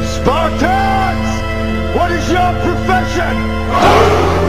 Spartans! What is your profession?